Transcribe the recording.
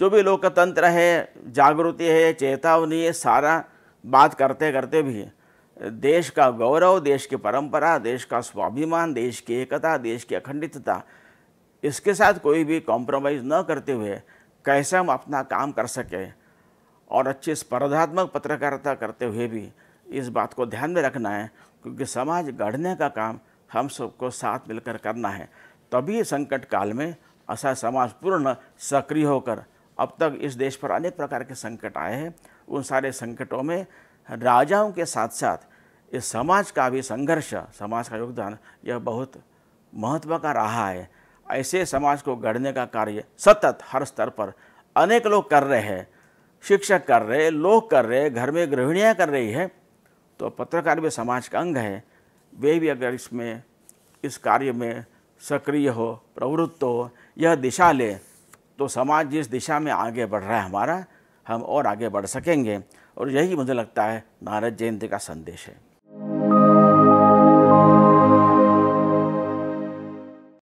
जो भी लोकतंत्र है, जागृति है, चेतावनी है, सारा बात करते करते भी देश का गौरव, देश की परंपरा, देश का स्वाभिमान, देश की एकता, देश की अखंडितता, इसके साथ कोई भी कॉम्प्रोमाइज़ न करते हुए कैसे हम अपना काम कर सकें और अच्छी स्पर्धात्मक पत्रकारिता करते हुए भी इस बात को ध्यान में रखना है, क्योंकि समाज गढ़ने का काम हम सबको साथ मिलकर करना है। तभी संकट काल में ऐसा समाज पूर्ण सक्रिय होकर अब तक इस देश पर अनेक प्रकार के संकट आए हैं। उन सारे संकटों में राजाओं के साथ साथ इस समाज का भी संघर्ष, समाज का योगदान, यह बहुत महत्व का रहा है। ऐसे समाज को गढ़ने का कार्य सतत हर स्तर पर अनेक लोग कर रहे हैं। शिक्षक कर रहे लोग कर रहे घर में गृहिणियाँ कर रही है। तो पत्रकार भी समाज का अंग है। वे भी अगर इसमें, इस कार्य में सक्रिय हो, प्रवृत्त हो, यह दिशा ले तो समाज जिस दिशा में आगे बढ़ रहा है हमारा, हम और आगे बढ़ सकेंगे। और यही मुझे लगता है, नारद जयंती का संदेश है।